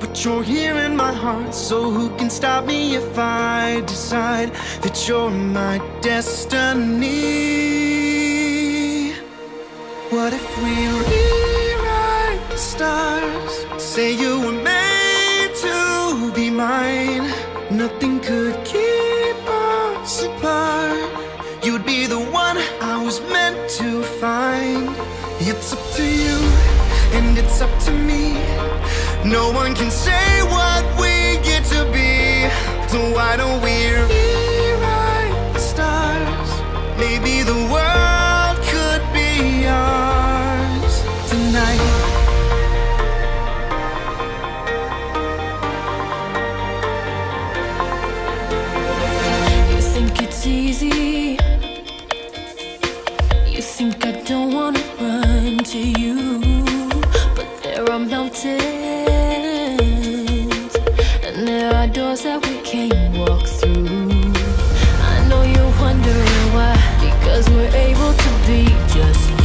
But you're here in my heart, so who can stop me if I decide that you're my destiny? What if we rewrite the stars? Say you were made to be mine. Nothing could keep and it's up to me. No one can say what we get to be. So why don't we rewrite the stars? Maybe the world could be ours tonight. You think it's easy. You think I don't wanna run to you. Doors that we can't walk through. I know you're wondering why. Because we're able to be just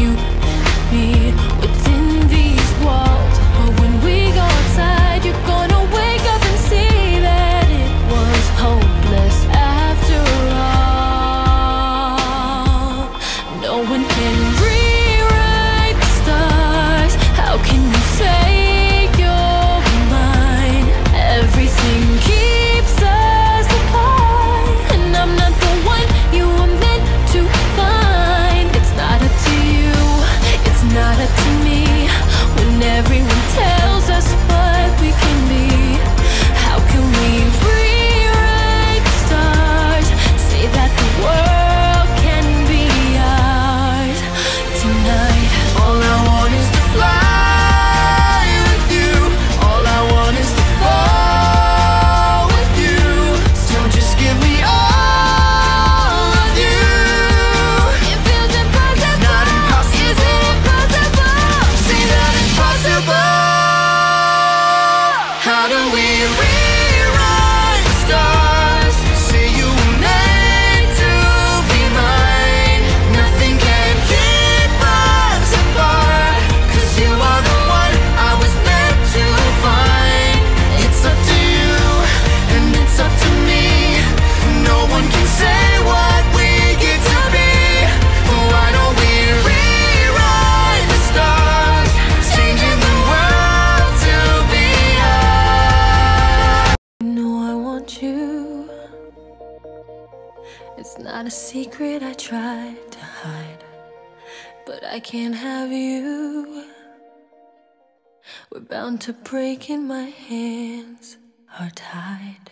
Want you. It's not a secret I tried to hide, but I can't have you. We're bound to break, and my hands are tied.